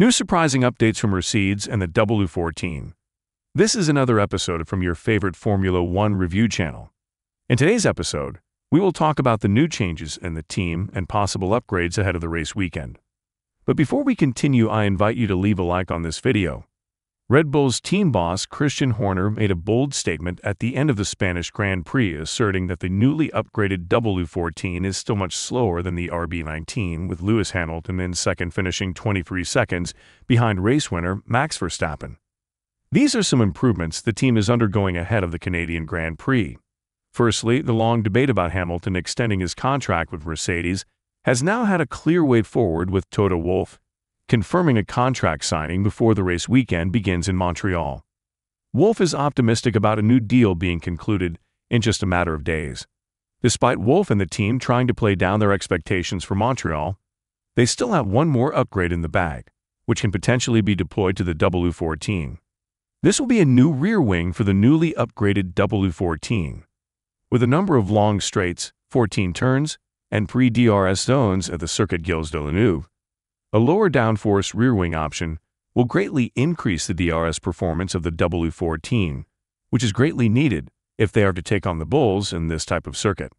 New surprising updates from Mercedes and the W14. This is another episode from your favorite Formula One review channel. In today's episode, we will talk about the new changes in the team and possible upgrades ahead of the race weekend. But before we continue, I invite you to leave a like on this video. Red Bull's team boss Christian Horner made a bold statement at the end of the Spanish Grand Prix asserting that the newly upgraded W14 is still much slower than the RB19, with Lewis Hamilton in second finishing 23 seconds behind race winner Max Verstappen. These are some improvements the team is undergoing ahead of the Canadian Grand Prix. Firstly, the long debate about Hamilton extending his contract with Mercedes has now had a clear way forward with Toto Wolff confirming a contract signing before the race weekend begins in Montreal. Wolff is optimistic about a new deal being concluded in just a matter of days. Despite Wolff and the team trying to play down their expectations for Montreal, they still have one more upgrade in the bag, which can potentially be deployed to the W14. This will be a new rear wing for the newly upgraded W14. With a number of long straights, 14 turns, and pre-DRS zones at the Circuit Gilles de Villeneuve, a lower downforce rear wing option will greatly increase the DRS performance of the W14, which is greatly needed if they are to take on the Bulls in this type of circuit.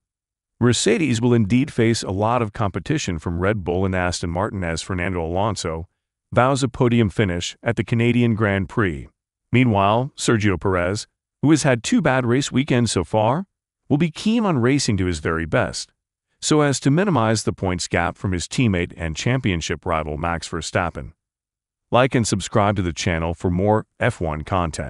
Mercedes will indeed face a lot of competition from Red Bull and Aston Martin as Fernando Alonso vows a podium finish at the Canadian Grand Prix. Meanwhile, Sergio Perez, who has had two bad race weekends so far, will be keen on racing to his very best so as to minimize the points gap from his teammate and championship rival Max Verstappen. Like and subscribe to the channel for more F1 content.